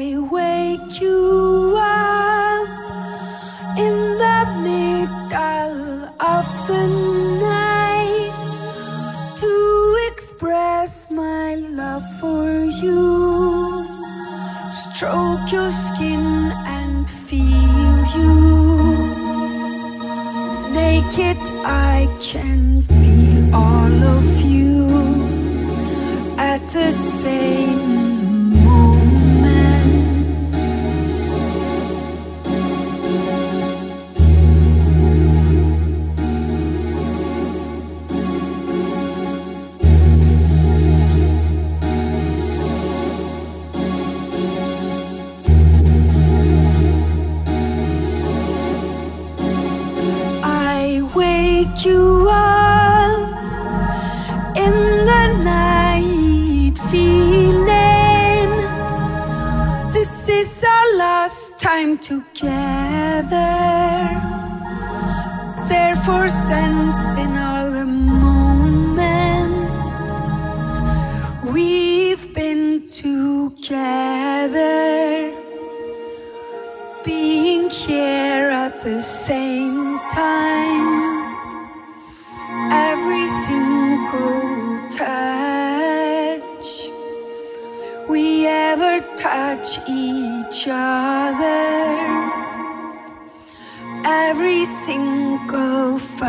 I wake you up in the middle of the night to express my love for you, stroke your skin and feel you. Naked, I can feel all of you at the same wake you up in the night, feeling this is our last time together. Therefore, sensing all the moments we've been together being here at the same time. Every single touch we ever touch each other. Every single fuck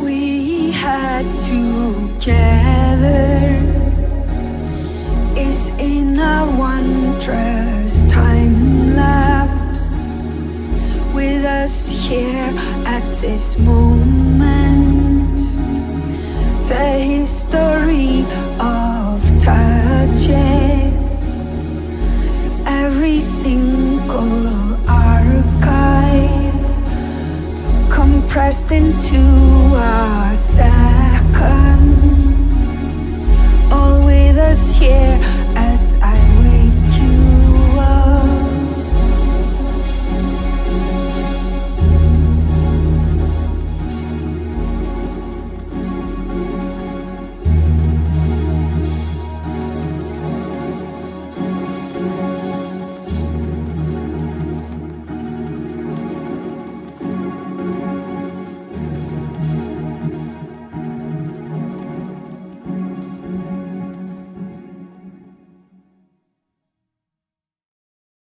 we had together is in a wondrous here at this moment. The history of touches, every single archive compressed into a second all with us here